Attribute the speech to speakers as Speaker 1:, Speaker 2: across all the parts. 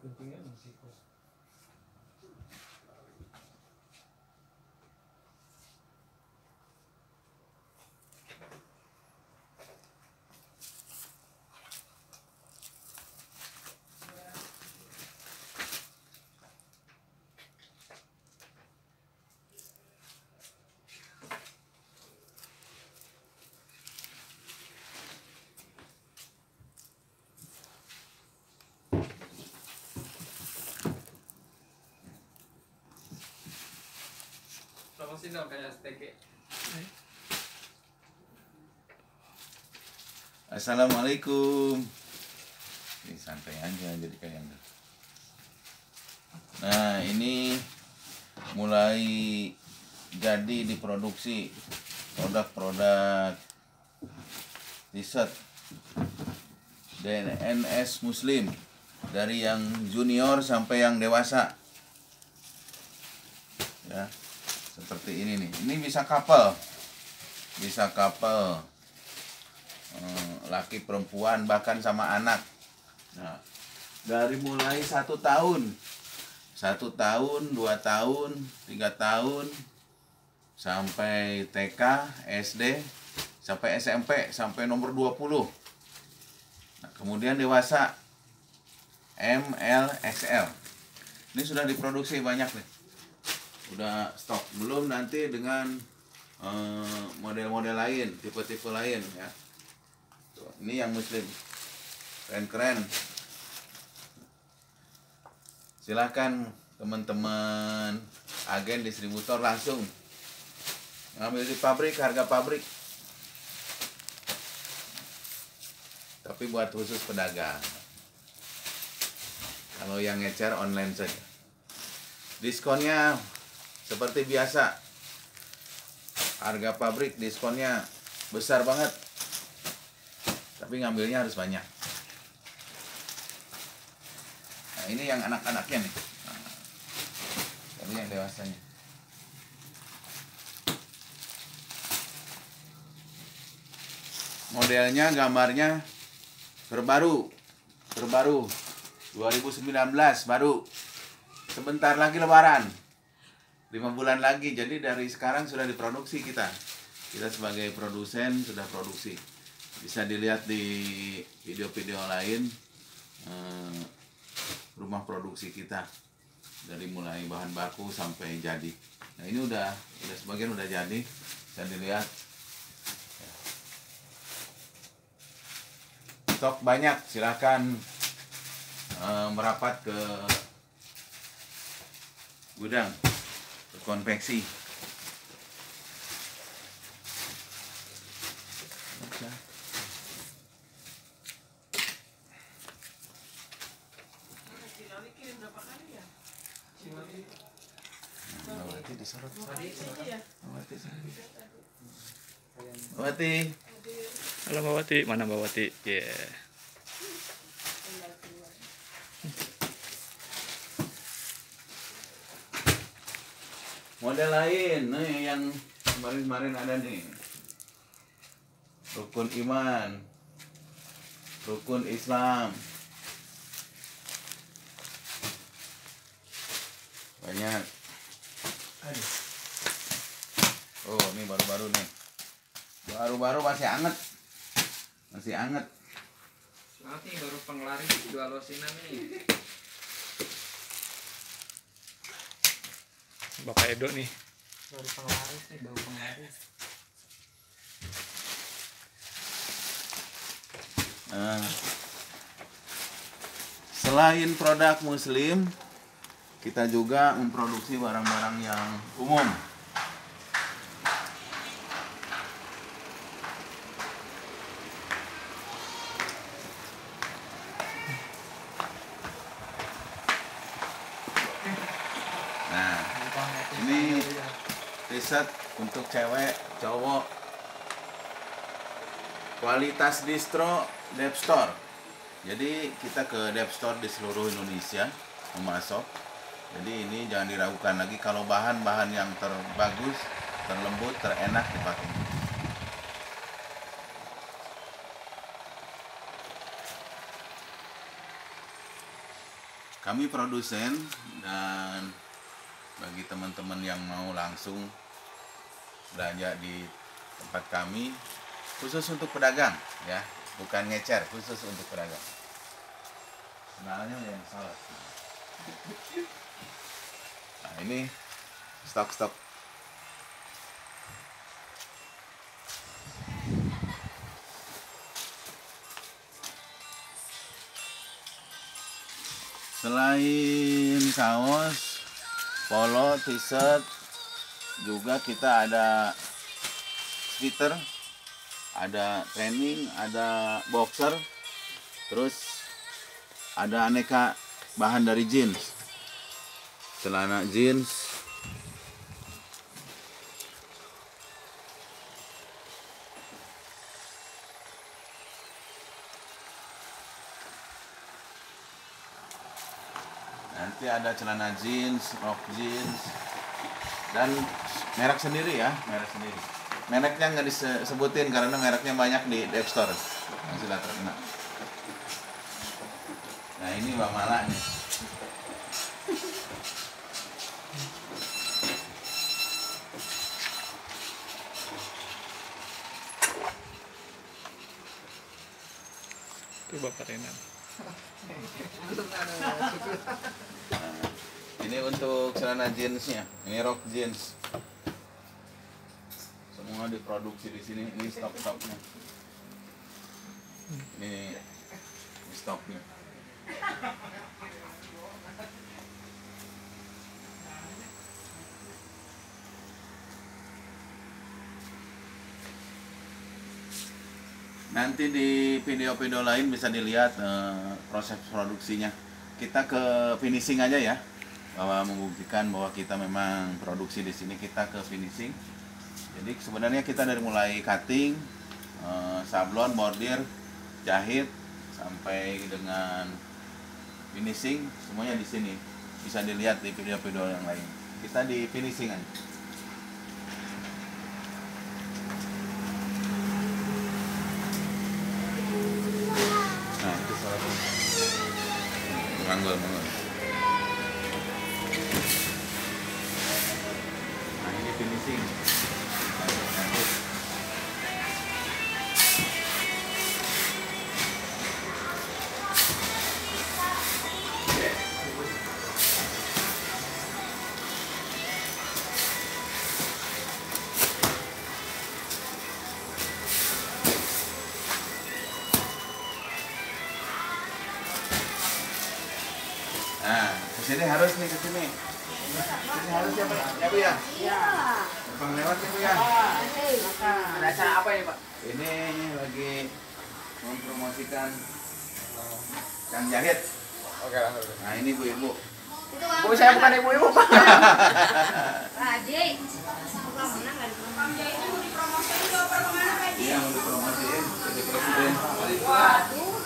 Speaker 1: Ini guntingnya masih
Speaker 2: dong kayak STG.
Speaker 3: Assalamualaikum ini santai aja jadi kayak. Nah ini mulai jadi diproduksi produk-produk t-shirt DNS Muslim dari yang junior sampai yang dewasa ya seperti ini nih. Ini bisa couple. Bisa couple. Eh, laki perempuan bahkan sama anak. Nah dari mulai satu tahun. Satu tahun dua tahun tiga tahun. Sampai TK SD sampai SMP sampai nomor 20 nah, kemudian dewasa. M L XL ini sudah diproduksi banyak nih udah stok. Belum nanti dengan eh, model-model lain tipe-tipe lain ya. Tuh, ini yang muslim. Keren-keren silahkan teman-teman agen distributor langsung. Ngambil di pabrik harga pabrik. Tapi buat khusus pedagang. Kalau yang ngecer online saja. Diskonnya seperti biasa harga pabrik diskonnya besar banget tapi ngambilnya harus banyak. Nah ini yang anak-anaknya nih. Nah, ini yang dewasanya. Modelnya gambarnya terbaru terbaru. 2019 baru. Sebentar lagi lebaran lima bulan lagi jadi dari sekarang sudah diproduksi kita. Kita sebagai produsen sudah produksi. Bisa dilihat di video-video lain eh, rumah produksi kita. Dari mulai bahan baku sampai jadi. Nah ini udah udah sebagian udah jadi bisa dilihat. Stok banyak silakan eh, merapat ke gudang konveksi Mawati disorot. Mawati Mawati.
Speaker 4: Halo Mbak Wati, mana Mbak Wati?
Speaker 3: Model lain, nih yang kemarin-kemarin ada nih. Rukun iman. Rukun Islam. Banyak. Oh, ini baru-baru nih. Baru-baru masih anget. Masih anget.
Speaker 2: Nanti baru pengelari jual losinan nih.
Speaker 4: Bapak Edo nih.
Speaker 1: Baru penglaris nih, baru penglaris.
Speaker 3: Nah, selain produk muslim, kita juga memproduksi barang-barang yang umum. Nah, ini t-shirt untuk cewek, cowok, kualitas distro Dev Store. Jadi kita ke Dev Store di seluruh Indonesia memasok Jadi ini jangan diragukan lagi kalau bahan-bahan yang terbagus, terlembut, terenak dipakai. Kami produsen dan bagi teman-teman yang mau langsung belanja di tempat kami khusus untuk pedagang ya, bukan ngecer, khusus untuk pedagang. Sebenarnya yang salah. Nah, ini stok-stok. Selain kaos, polo, t-shirt, juga kita ada sweater, ada training, ada boxer, terus ada aneka bahan dari jeans. Celana jeans. Nanti ada celana jeans rok jeans dan merek sendiri ya. Merek sendiri. Mereknya nggak disebutin karena mereknya banyak di App Store. Yang sudah terkenal nah ini Bang Mala nih.
Speaker 4: Itu Bapak Renan.
Speaker 3: ini untuk celana jeansnya. Ini rok jeans. Semua diproduksi di sini. Ini stok stoknya ini, ini stoknya. Nanti di video-video lain bisa dilihat eh, proses produksinya. Kita ke finishing aja ya bahwa membuktikan bahwa kita memang produksi di sini kita ke finishing. Jadi sebenarnya kita dari mulai cutting eh, sablon bordir jahit sampai dengan finishing semuanya di sini. Bisa dilihat di video-video yang lain. Kita di finishing aja. Nah itu salah satu. Nah, ke sini harus nih ke sini. Ke sini harus ya, Pak? Ya, Bu ya?
Speaker 5: Iya.
Speaker 3: Bang lewat ya, Bu ya?
Speaker 2: Ada acara apa ya Pak?
Speaker 3: Ini lagi mempromosikan Kang Jahit.
Speaker 2: Oke langsung.
Speaker 3: Nah, ini Bu Ibu.
Speaker 5: Itu.
Speaker 2: Bu saya bukan ibu-ibu Pak.
Speaker 5: Pak Haji. Ini?
Speaker 3: Iya, mau dipromosiin jadi presiden.
Speaker 5: Waduh.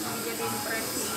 Speaker 5: Mau jadiin presiden.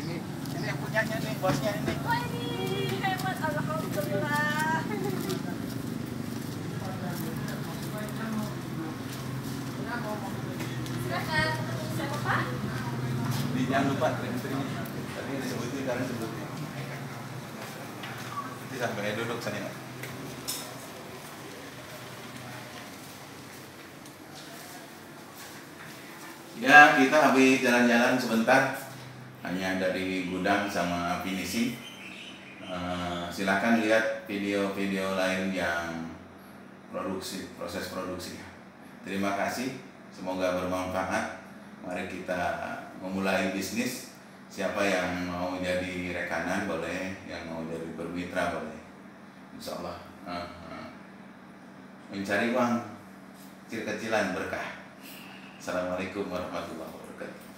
Speaker 3: Ini ini yang punyanya nih, bosnya ini.
Speaker 5: Wah ini
Speaker 3: jangan lupa terima Tadi disebutin karena sebutnya. Nanti sampai duduk saya. Ya, kita habis jalan-jalan sebentar. Hanya dari gudang sama finishing. Eh, silakan lihat video-video lain yang produksi proses produksinya terima kasih semoga bermanfaat mari kita memulai bisnis siapa yang mau jadi rekanan boleh yang mau jadi bermitra boleh. Insya Allah eh, eh, mencari uang kecil-kecilan berkah. Assalamualaikum warahmatullahi wabarakatuh